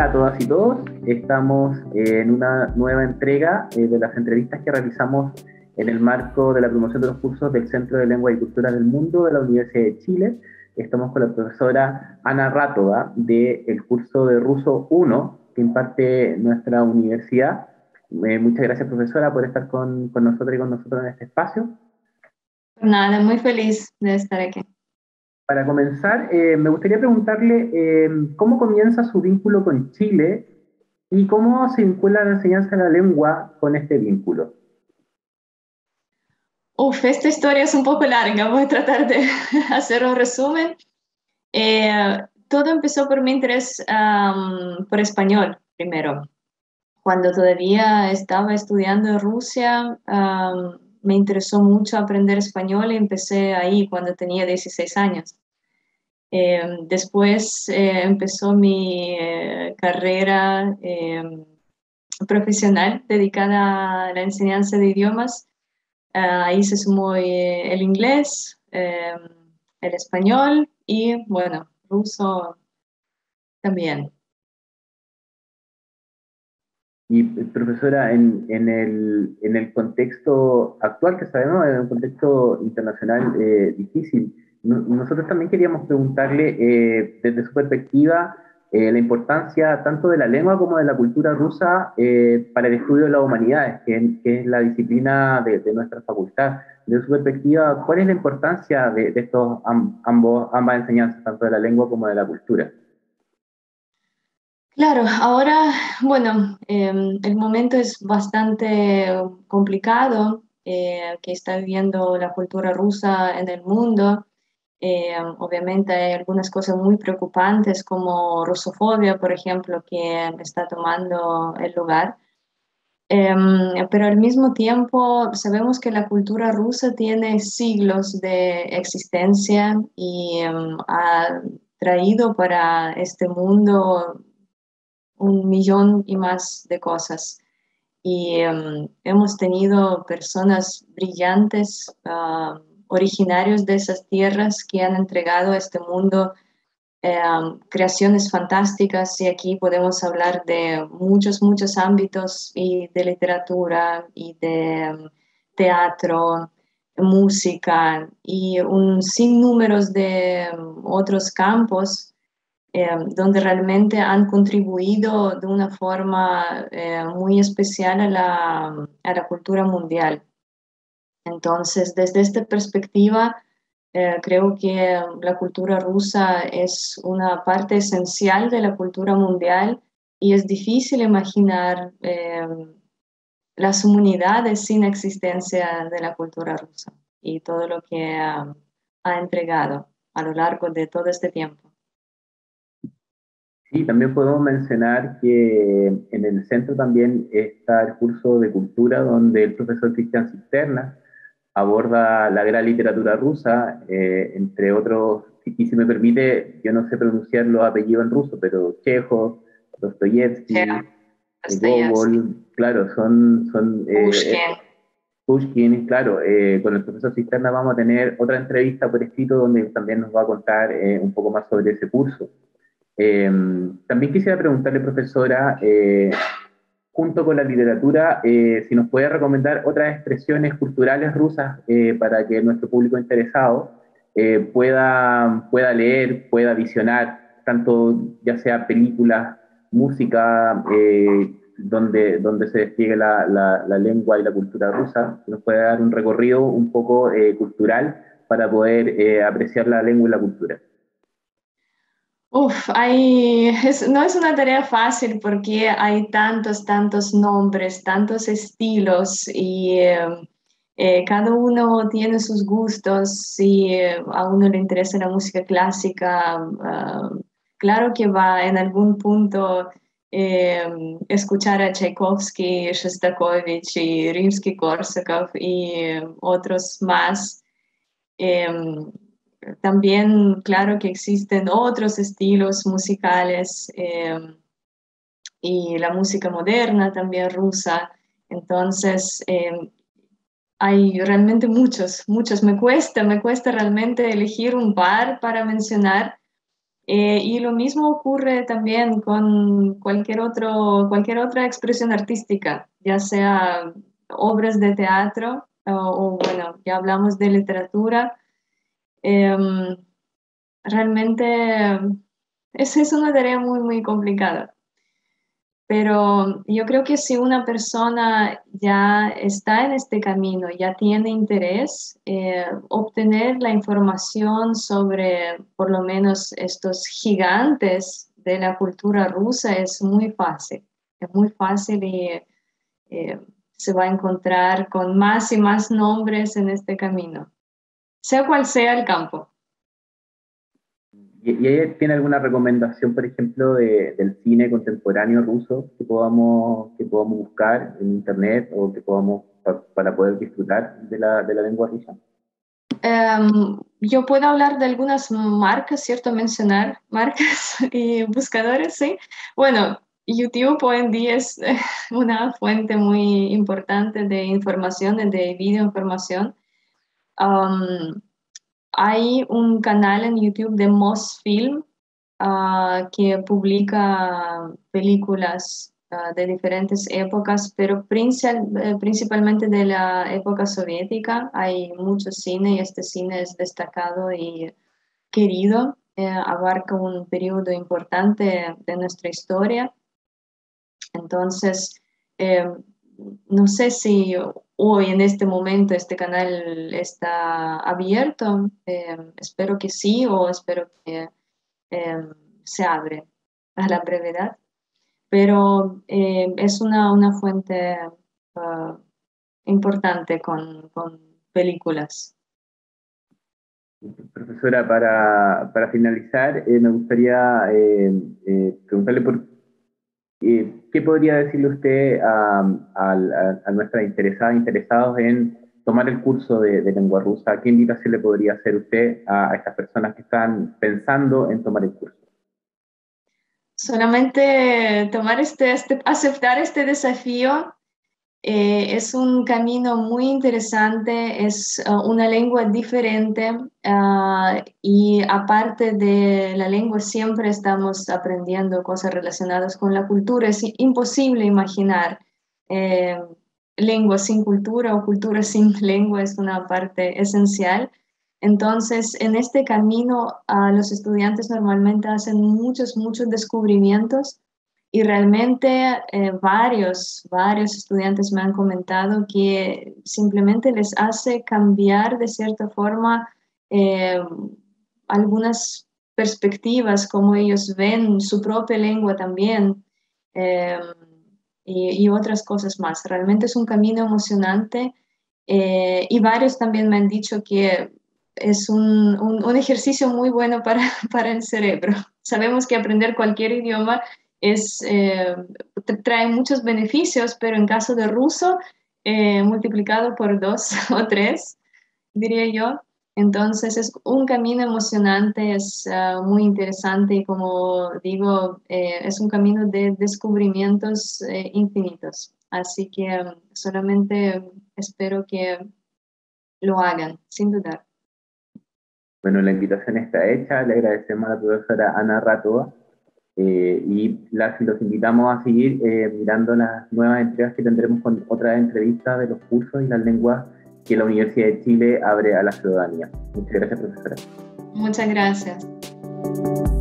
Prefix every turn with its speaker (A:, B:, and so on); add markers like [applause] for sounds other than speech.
A: Hola a todas y todos. Estamos en una nueva entrega eh, de las entrevistas que realizamos en el marco de la promoción de los cursos del Centro de Lengua y Cultura del Mundo de la Universidad de Chile. Estamos con la profesora Ana Rátova del curso de Ruso 1 que imparte nuestra universidad. Eh, muchas gracias, profesora, por estar con, con nosotros y con nosotros en este espacio.
B: Nada, muy feliz de estar aquí.
A: Para comenzar, eh, me gustaría preguntarle eh, cómo comienza su vínculo con Chile y cómo se vincula la enseñanza de la lengua con este vínculo.
B: Uf, esta historia es un poco larga, voy a tratar de [laughs] hacer un resumen. Eh, todo empezó por mi interés por español, primero. Cuando todavía estaba estudiando en Rusia, me interesó mucho aprender español y empecé ahí cuando tenía 16 años. Eh, después eh, empezó mi eh, carrera profesional dedicada a la enseñanza de idiomas. ahí se sumó el inglés, el español y, bueno, ruso también.
A: Y profesora, en, en, el, en, el, contexto actual que sabemos, en un contexto internacional eh, difícil, nosotros también queríamos preguntarle eh, desde su perspectiva eh, la importancia tanto de la lengua como de la cultura rusa para el estudio de las humanidades, que, es la disciplina de, nuestra facultad. Desde su perspectiva, ¿cuál es la importancia de, estos ambos, ambas enseñanzas, tanto de la lengua como de la cultura?
B: Claro, ahora, bueno, em, el momento es bastante complicado eh, que está viviendo la cultura rusa en el mundo. Em, obviamente hay algunas cosas muy preocupantes como rusofobia, por ejemplo, que está tomando el lugar. Em, pero al mismo tiempo sabemos que la cultura rusa tiene siglos de existencia y ha traído para este mundo un millón y más de cosas. Y em, hemos tenido personas brillantes, ah, originarios de esas tierras, que han entregado a este mundo em, creaciones fantásticas y aquí podemos hablar de muchos, muchos ámbitos y de literatura y de em, teatro, música y un sinnúmero de otros campos donde realmente han contribuido de una forma eh, muy especial a la, a la, cultura mundial. Entonces, desde esta perspectiva, eh, creo que la cultura rusa es una parte esencial de la cultura mundial y es difícil imaginar las humanidades sin existencia de la cultura rusa y todo lo que ha entregado a lo largo de todo este tiempo.
A: Sí, también podemos mencionar que en el centro también está el curso de cultura donde el profesor Cristian Cisterna aborda la gran literatura rusa, eh, entre otros, y si me permite, yo no sé pronunciar los apellidos en ruso, pero Chekhov, Dostoyevsky, Gogol, claro, son... son eh, Pushkin. claro, eh, con el profesor Cisterna vamos a tener otra entrevista por escrito donde también nos va a contar un poco más sobre ese curso. Em, también quisiera preguntarle, profesora, eh, junto con la literatura, eh, si nos puede recomendar otras expresiones culturales rusas eh, para que nuestro público interesado pueda, pueda leer, pueda visionar, tanto ya sea películas, música, donde, donde se despliegue la, la, la, lengua y la cultura rusa, nos puede dar un recorrido un poco cultural para poder apreciar la lengua y la cultura.
B: Uf, hay, no es una tarea fácil porque hay tantos, tantos nombres, tantos estilos y em, eh, cada uno tiene sus gustos. Si eh, a uno le interesa la música clásica, ah, claro que va en algún punto em, escuchar a Tchaikovsky, Shostakovich Rimsky-Korsakov y em, otros más también, claro que existen otros estilos musicales eh, y la música moderna también rusa. Entonces, eh, hay realmente muchos, muchos. Me cuesta, me cuesta realmente elegir un par para mencionar. Eh, y lo mismo ocurre también con cualquier, otro, cualquier otra expresión artística, ya sea obras de teatro o, bueno, ya hablamos de literatura. Em, realmente esa es una tarea muy, muy complicada. Pero yo creo que si una persona ya está en este camino, ya tiene interés, eh, obtener la información sobre por lo menos estos gigantes de la cultura rusa es muy fácil. Es muy fácil y eh, se va a encontrar con más y más nombres en este camino, sea cual sea el campo.
A: ¿Y, ella tiene alguna recomendación, por ejemplo, del cine contemporáneo ruso que podamos, que podamos buscar en internet o que podamos para poder disfrutar de la, de la lengua rusa?
B: Em, yo puedo hablar de algunas marcas, ¿cierto? Mencionar marcas [laughs] y buscadores, ¿sí? Bueno, YouTube hoy en día es una fuente muy importante de información, de video información. Um, hay un canal en YouTube de Mosfilm uh, que publica películas uh, de diferentes épocas, pero eh, principalmente de la época soviética. Hay mucho cine y este cine es destacado y querido. Eh, abarca un periodo importante de nuestra historia. Entonces, eh, no sé si hoy en este momento este canal está abierto. Eh, espero que sí o espero que eh, se abre a la brevedad. Pero eh, es una, una fuente uh, importante con, con, películas.
A: Profesora, para, para finalizar, me gustaría preguntarle por ¿Qué podría decirle usted a, a, nuestras interesadas, interesados en tomar el curso de, lengua rusa? ¿Qué invitación le podría hacer usted a, estas personas que están pensando en tomar el curso?
B: Solamente tomar este, este aceptar este desafío eh, es un camino muy interesante, es uh, una lengua diferente uh, y aparte de la lengua siempre estamos aprendiendo cosas relacionadas con la cultura. Es imposible imaginar eh, lengua sin cultura o cultura sin [laughs] lengua, es una parte esencial. Entonces, en este camino, uh, los estudiantes normalmente hacen muchos, muchos descubrimientos y realmente eh, varios, varios estudiantes me han comentado que simplemente les hace cambiar de cierta forma eh, algunas perspectivas, como ellos ven su propia lengua también eh, y, otras cosas más. Realmente es un camino emocionante y varios también me han dicho que es un, un, un ejercicio muy bueno para, [laughs] para el cerebro. Sabemos que aprender cualquier idioma es, eh, trae muchos beneficios, pero en caso de ruso, eh, multiplicado por dos [laughs] o tres, diría yo. Entonces es un camino emocionante, es ah, muy interesante y como digo, eh, es un camino de descubrimientos infinitos. Así que um, solamente espero que lo hagan, sin dudar.
A: Bueno, la invitación está hecha. Le agradecemos a la profesora Ana Ratova eh, y los invitamos a seguir eh, mirando las nuevas entregas que tendremos con otras entrevistas de los cursos y las lenguas que la Universidad de Chile abre a la ciudadanía. Muchas gracias, profesora.
B: Muchas gracias.